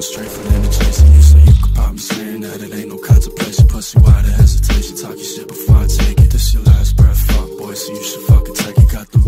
the strength and energies you So you could pop me Saying that it, ain't no contemplation Pussy, why the hesitation? Talk your shit before I take it This your last breath, fuck boy, so you should fucking take it Got the